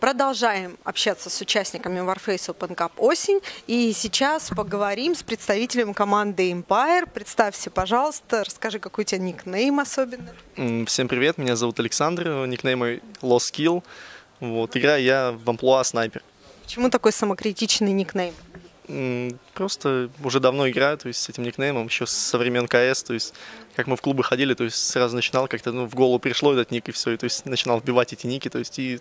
Продолжаем общаться с участниками Warface Open Cup осень. И сейчас поговорим с представителем команды Empire. Представься, пожалуйста, расскажи, какой у тебя никнейм особенно. Всем привет, меня зовут Александр, никнейм мой Lost Kill. Вот, играю я в амплуа снайпер. Почему такой самокритичный никнейм? Просто уже давно играю, то есть с этим никнеймом, еще со времен КС, то есть как мы в клубы ходили, то есть сразу начинал как-то, ну, в голову пришло этот ник и все, и, то есть начинал вбивать эти ники, то есть и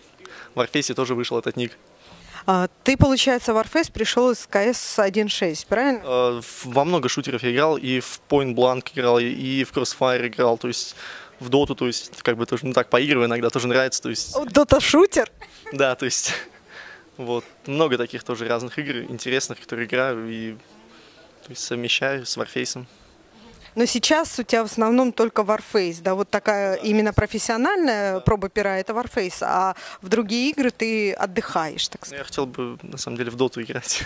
в Warface тоже вышел этот ник. А, ты, получается, в Warface пришел из КС 1.6, правильно? А, во много шутеров я играл, и в Point Blank играл, и в Crossfire играл, то есть в доту, то есть как бы тоже, ну так, поигрываю иногда, тоже нравится, то есть... Дота шутер? Да, то есть вот. Много таких тоже разных игр интересных, которые играю и то есть, совмещаю с Warface. Но сейчас у тебя в основном только Warface, да, вот такая именно профессиональная проба пера это Warface, а в другие игры ты отдыхаешь, так сказать. Я хотел бы, на самом деле, в доту играть.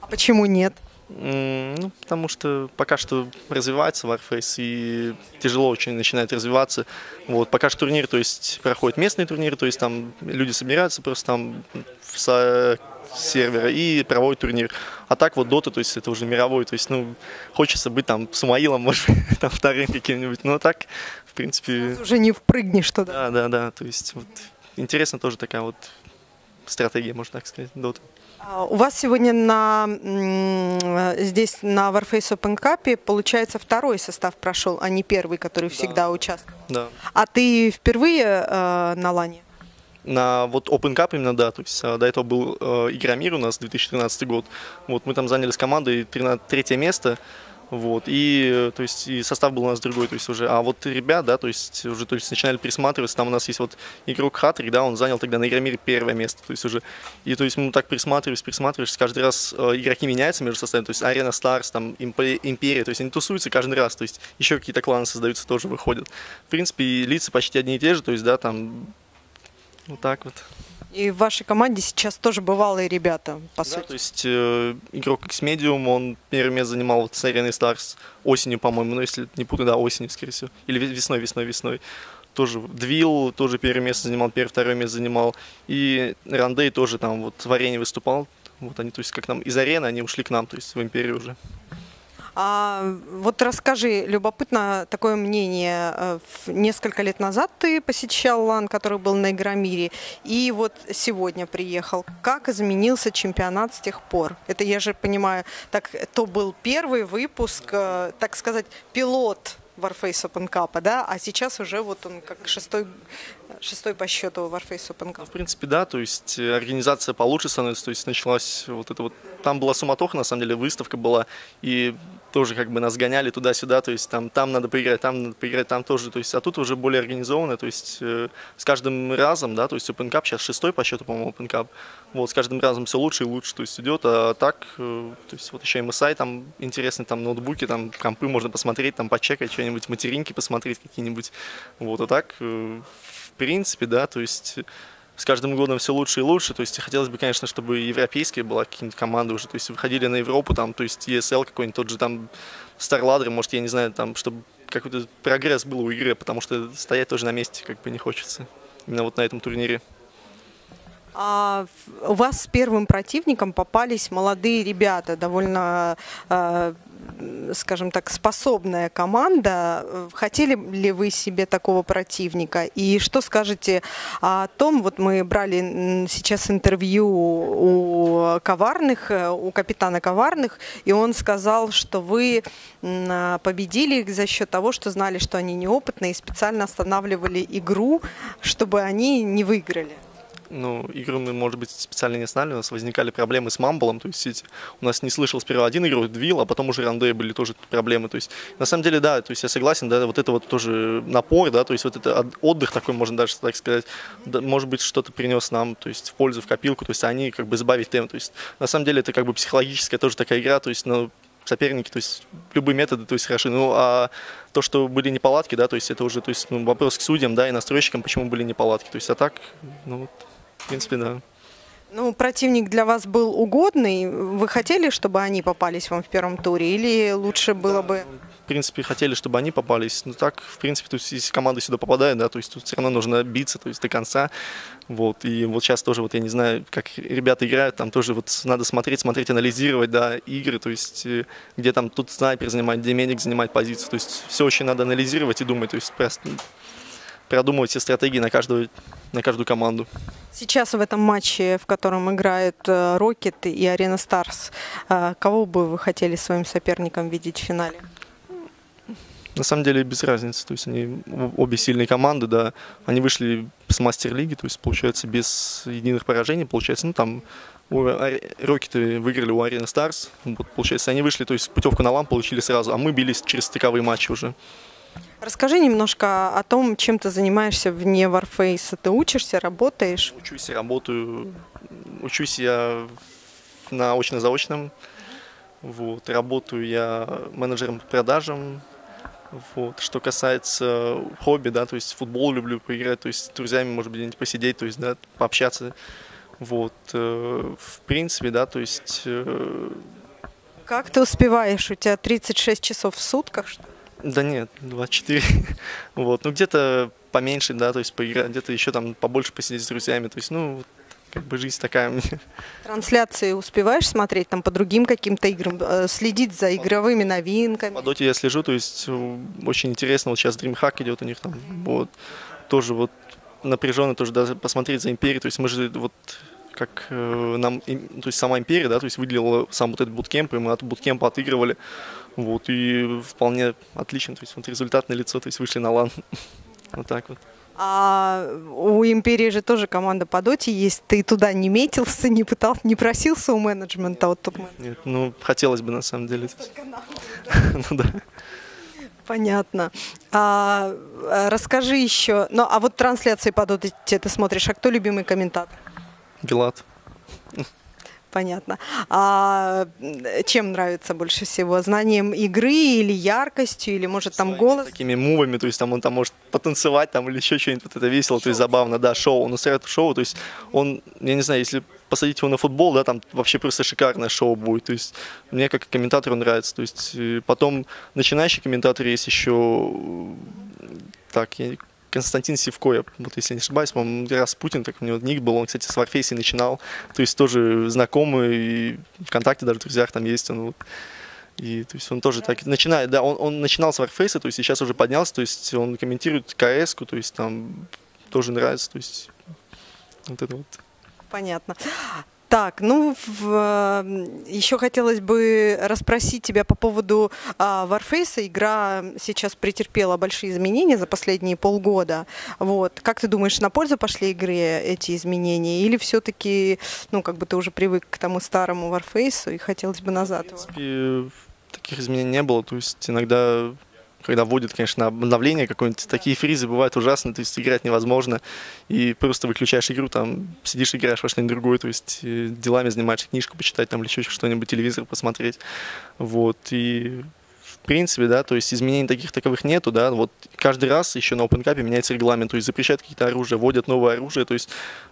А почему нет? Ну, потому что пока что развивается Warface и тяжело очень начинает развиваться. Вот, пока что турнир, то есть проходит местный турнир, то есть там люди собираются просто там со сервера и проводят турнир. А так вот Дота, то есть это уже мировой, то есть, ну, хочется быть там с Маилом, может быть, там вторым каким-нибудь, но так, в принципе... Уже не впрыгнешь туда. Да, да, да, то есть вот интересно тоже такая вот стратегия, можно так сказать, Дота. А, у вас сегодня на, здесь на Warface Open Cup получается второй состав прошел, а не первый, который всегда да. участвовал. Да. А ты впервые э, на лане? На вот Open Cup именно, да, то есть э, до этого был э, Игромир у нас 2013 год. Вот мы там заняли с командой 13, третье место. Вот, и, то есть, и состав был у нас другой, то есть уже, а вот ребят, да, то есть уже то есть, начинали присматриваться, там у нас есть вот игрок Хатрик, да, он занял тогда на Игромире первое место, то есть уже, и то есть мы так присматривались, присматривались, каждый раз э, игроки меняются между составами, то есть Арена Старс, там Империя, то есть они тусуются каждый раз, то есть еще какие-то кланы создаются, тоже выходят. В принципе, лица почти одни и те же, то есть, да, там, вот так вот. И в вашей команде сейчас тоже бывалые ребята, по да, сути. то есть э, игрок X-Medium, он первый место занимал вот с Ареной Старс осенью, по-моему, ну если не путаю, да, осенью, скорее всего. Или весной, весной, весной. Тоже Двил тоже первое место занимал, первое, второе место занимал. И Рандей тоже там вот в арене выступал. Вот они, то есть как нам из арены, они ушли к нам, то есть в Империю уже. А, вот расскажи, любопытно такое мнение. Э, несколько лет назад ты посещал ЛАН, который был на Игромире, и вот сегодня приехал. Как изменился чемпионат с тех пор? Это я же понимаю, так то был первый выпуск, э, так сказать, пилот Warface Open Cup, да, а сейчас уже вот он как шестой, шестой по счету Warface Open Cup. В принципе, да, то есть э, организация получше становится, то есть началась вот это вот, там была суматоха, на самом деле, выставка была, и тоже как бы нас гоняли туда-сюда, то есть там, там надо поиграть, там надо поиграть, там тоже, то есть, а тут уже более организованно, то есть э, с каждым разом, да, то есть Open Cup сейчас шестой по счету, по-моему, Open Cup, вот, с каждым разом все лучше и лучше, то есть идет, а так, э, то есть вот еще MSI, там интересные там ноутбуки, там компы можно посмотреть, там почекать что-нибудь, материнки посмотреть какие-нибудь, вот, а так, э, в принципе, да, то есть с каждым годом все лучше и лучше. То есть хотелось бы, конечно, чтобы европейские была какие-нибудь команды уже. То есть выходили на Европу, там, то есть ESL какой-нибудь, тот же там StarLadder, может, я не знаю, там, чтобы какой-то прогресс был у игры, потому что стоять тоже на месте как бы не хочется. Именно вот на этом турнире. А у вас с первым противником попались молодые ребята, довольно э, скажем так, способная команда. Хотели ли вы себе такого противника? И что скажете о том, вот мы брали сейчас интервью у коварных, у капитана коварных, и он сказал, что вы победили их за счет того, что знали, что они неопытные, и специально останавливали игру, чтобы они не выиграли ну, игру мы, может быть, специально не знали, у нас возникали проблемы с мамблом, то есть у нас не слышал сперва один игрок, Двил, а потом уже Ранде были тоже проблемы, то есть на самом деле, да, то есть я согласен, да, вот это вот тоже напор, да, то есть вот это отдых такой, можно даже так сказать, да, может быть, что-то принес нам, то есть в пользу, в копилку, то есть они как бы сбавить темп, то есть на самом деле это как бы психологическая тоже такая игра, то есть, ну, соперники, то есть любые методы, то есть хороши. Ну, а то, что были неполадки, да, то есть это уже, то есть, ну, вопрос к судьям, да, и настройщикам, почему были неполадки. То есть, а так, ну, в принципе, да. Ну, противник для вас был угодный. Вы хотели, чтобы они попались вам в первом туре, или лучше было да, бы? принципе, хотели, чтобы они попались. Но так, в принципе, то есть, если команда сюда попадает, да, то есть тут все равно нужно биться, то есть до конца. Вот. И вот сейчас тоже, вот я не знаю, как ребята играют, там тоже вот надо смотреть, смотреть, анализировать, да, игры, то есть э, где там тут снайпер занимает, где медик занимает позицию. То есть все очень надо анализировать и думать, то есть просто продумывать все стратегии на каждую, на каждую команду. Сейчас в этом матче, в котором играют Рокет и Арена Старс, кого бы вы хотели своим соперником видеть в финале? На самом деле без разницы, то есть они обе сильные команды, да, они вышли с мастер-лиги, то есть получается без единых поражений, получается, ну там Рокеты выиграли у Арена Старс, вот, получается, они вышли, то есть путевку на ЛАМ получили сразу, а мы бились через стыковые матчи уже. Расскажи немножко о том, чем ты занимаешься вне Warface. Ты учишься, работаешь? Учусь работаю. Учусь я на очно-заочном. Вот. Работаю я менеджером по продажам. Вот. Что касается хобби, да, то есть футбол люблю поиграть, то есть с друзьями, может быть, где-нибудь посидеть, то есть, да, пообщаться. Вот. Э, в принципе, да, то есть... Э, как ты успеваешь? У тебя 36 часов в сутках, что ли? Да нет, 24. вот. Ну, где-то поменьше, да, то есть поиграть, где-то еще там побольше посидеть с друзьями. То есть, ну, как бы жизнь такая. Трансляции успеваешь смотреть там по другим каким-то играм, э, следить за игровыми новинками? По доте я слежу, то есть э, очень интересно, вот сейчас DreamHack идет у них там, вот, тоже вот напряженно тоже даже посмотреть за Империей, то есть мы же вот как э, нам, то есть сама Империя, да, то есть выделила сам вот этот буткемп, и мы от буткемпа отыгрывали. Вот, и вполне отлично, то есть вот результат на лицо, то есть вышли на лан. вот так вот. А у Империи же тоже команда по доте есть. Ты туда не метился, не пытался, не просился у менеджмента вот топ Нет, ну хотелось бы на самом деле. ну да. Понятно. А, расскажи еще. Ну, а вот трансляции по доте ты смотришь, а кто любимый комментатор? Вилат. Понятно. А чем нравится больше всего? Знанием игры или яркостью, или может там голос? Такими мувами, то есть там он там может потанцевать там или еще что-нибудь, вот это весело, то есть забавно, да, шоу, он устраивает шоу, то есть он, я не знаю, если посадить его на футбол, да, там вообще просто шикарное шоу будет. То есть мне как комментатору нравится. То есть э, потом начинающий комментатор есть еще так, я Константин Сивко, я, вот если не ошибаюсь, по-моему, раз Путин, так у него ник был, он, кстати, с Warface начинал, то есть тоже знакомый, и ВКонтакте даже в друзьях там есть, он вот, и то есть он тоже так начинает, да, он, он начинал с Warface, то есть сейчас уже поднялся, то есть он комментирует кс то есть там тоже нравится, то есть вот это вот. Понятно. Так, ну, в, еще хотелось бы расспросить тебя по поводу а, Warface. Игра сейчас претерпела большие изменения за последние полгода. Вот. Как ты думаешь, на пользу пошли игре эти изменения? Или все-таки, ну, как бы ты уже привык к тому старому Warface и хотелось бы назад? В принципе, таких изменений не было. То есть иногда когда вводят, конечно, обновление какое-нибудь, такие фризы бывают ужасные, то есть играть невозможно, и просто выключаешь игру, там, сидишь, играешь во что-нибудь другое, то есть э, делами занимаешься, книжку почитать, там, или что-нибудь, телевизор посмотреть, вот, и в принципе, да, то есть изменений таких таковых нету, да, вот каждый раз еще на OpenCap меняется регламент, то есть запрещают какие-то оружия, вводят новое оружие, то есть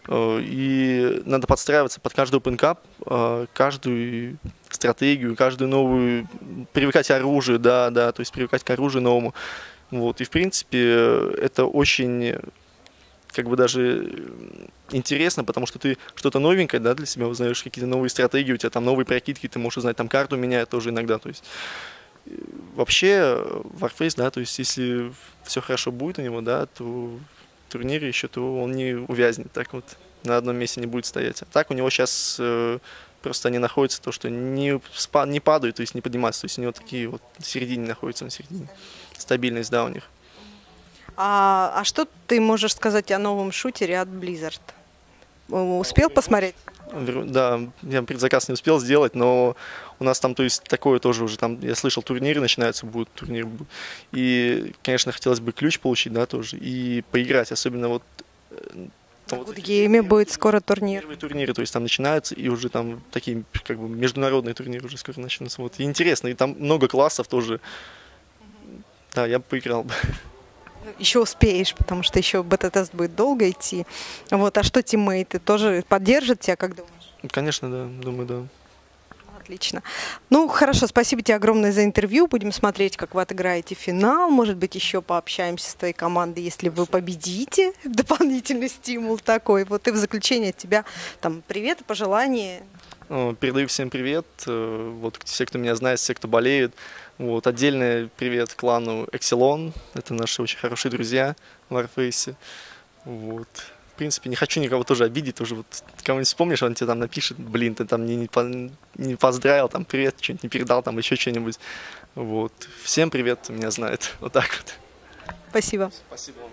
э, и надо подстраиваться под каждый OpenCap, э, каждую стратегию, каждую новую, привыкать к оружию, да, да, то есть привыкать к оружию новому, вот, и в принципе это очень как бы даже интересно, потому что ты что-то новенькое, да, для себя узнаешь, какие-то новые стратегии, у тебя там новые прокидки, ты можешь узнать, там карту меняют тоже иногда, то есть вообще Warface, да, то есть если все хорошо будет у него, да, то в турнире еще, то он не увязнет, так вот на одном месте не будет стоять. А так у него сейчас э, просто они находятся, то, что не, спа, не падают, то есть не поднимаются, то есть у него такие вот в середине находятся, на середине. Стабильность, да, у них. А, а что ты можешь сказать о новом шутере от Blizzard? Успел посмотреть? Да, я предзаказ не успел сделать, но у нас там, то есть, такое тоже уже там, я слышал, турниры начинаются, будут турниры. И, конечно, хотелось бы ключ получить, да, тоже, и поиграть, особенно вот э, вот гейме будет скоро турнир. Первые турниры, то есть там начинаются, и уже там такие как бы международные турниры уже скоро начнутся. Вот. И интересно, и там много классов тоже. Да, я бы поиграл бы. Еще успеешь, потому что еще бета-тест будет долго идти. Вот, а что тиммейты тоже поддержат тебя, как думаешь? Конечно, да, думаю, да. Отлично. Ну, хорошо, спасибо тебе огромное за интервью. Будем смотреть, как вы отыграете финал. Может быть, еще пообщаемся с твоей командой, если вы победите. Дополнительный стимул такой. Вот и в заключение от тебя там привет пожелания. Передаю всем привет. Э, вот все, кто меня знает, все, кто болеют. Вот, отдельный привет клану Экселон. Это наши очень хорошие друзья в Warface. Вот в принципе, не хочу никого тоже обидеть, тоже вот кого-нибудь вспомнишь, он тебе там напишет, блин, ты там не, не, по, не поздравил, там, привет, что-нибудь не передал, там, еще что-нибудь. Вот. Всем привет, меня знает. Вот так вот. Спасибо. Спасибо вам.